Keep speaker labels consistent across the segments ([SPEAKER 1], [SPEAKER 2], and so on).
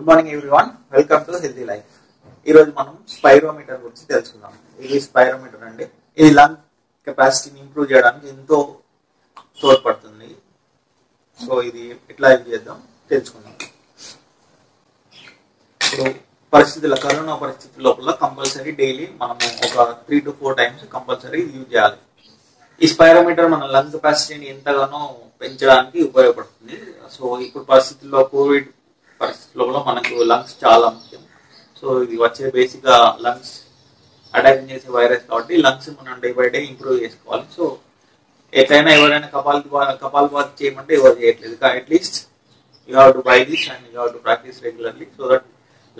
[SPEAKER 1] Good morning everyone welcome to healthy life ఈ రోజు మనం స్పైరోమీటర్ గురించి తెలుసుకుందాం. ఇది స్పైరోమీటర్ అండి. ఇది లంగ్ కెపాసిటీని ఇంప్రూవ్ చేయడానికి ఎంతో తోడ్పడుతుంది. సో ఇది ఎట్లా యూజ్ చేద్దాం తెలుసుకుందాం. ఇప్పుడు పరిస్థితుల కరోనా పరిస్థితి లోపల కంపల్సరీ డైలీ మనము ఒక three to four times compulsory use చేయాలి. ఈ స్పైరోమీటర్ మన లంగ్ కెపాసిటీని ఎంతగానో పెంచడానికి ఉపయోగపడుతుంది. సో ఇప్పుడు పరిస్థితుల్లో కోవిడ్ పరిస్థితుల్లో మనకు లంగ్స్ చాలా ముఖ్యం. సో ఇది వచ్చే బేసిక్గా లంగ్స్ అటాక్ చేసే వైరస్ కాబట్టి లంగ్స్ మనం డే బై డే ఇంప్రూవ్ చేసుకోవాలి. సో ఎట్లయినా ఎవరైనా కపాల్ కపాల్ బాత్ చేయమంటే ఎవరు చేయట్లేదు. At least you have to buy this and you have to practise regularly so that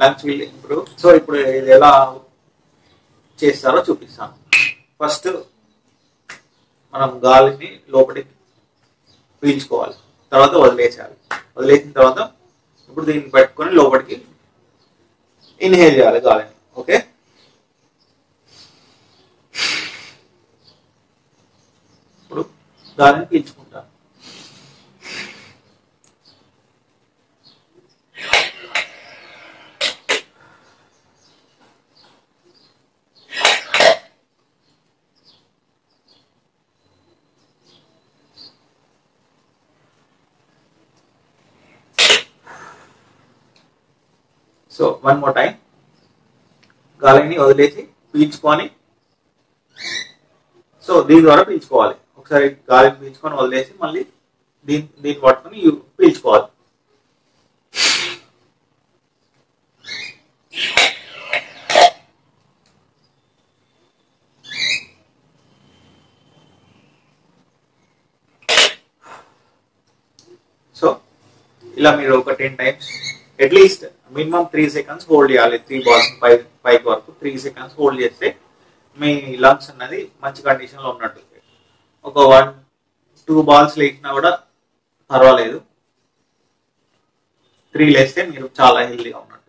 [SPEAKER 1] lungs will improve so ఇప్పుడు ఇది ఎలా చేస్తారో చూపిస్తాను. ఫస్ట్ మనం గాలిని లోపలికి పీల్చుకోవాలి. తర్వాత వదిలేసేయాలి. వదిలేసిన తర్వాత ఇప్పుడు దీన్ని పెట్టుకొని లోపలికి ఇన్హేల్ చేయాలి గాలిని. ఓకే ఇప్పుడు గాలిని పీల్చుకుంటాను సో వన్ మోర్ టైం గాలిని వదిలేసి పీల్చుకొని సో దీని ద్వారా పీల్చుకోవాలి. ఒకసారి గాలిని పీల్చుకొని వదిలేసి మళ్ళీ దీని దీన్ని పట్టుకొని యు- పీల్చుకోవాలి. సో ఇలా మీరు ఒక ten times at least minimum three seconds hold చేయాలి. త్రీ బాల్స్ పై పైకి వరకు త్రీ సెకండ్స్ హోల్డ్ చేస్తే మీ లంగ్స్ అన్నది మంచి కండిషన్లో ఉన్నట్టు. ఒక వన్ టూ బాల్స్ లేచినా కూడా పర్వాలేదు. త్రీ లేస్తే మీరు చాలా హెల్దీగా ఉన్నట్టు.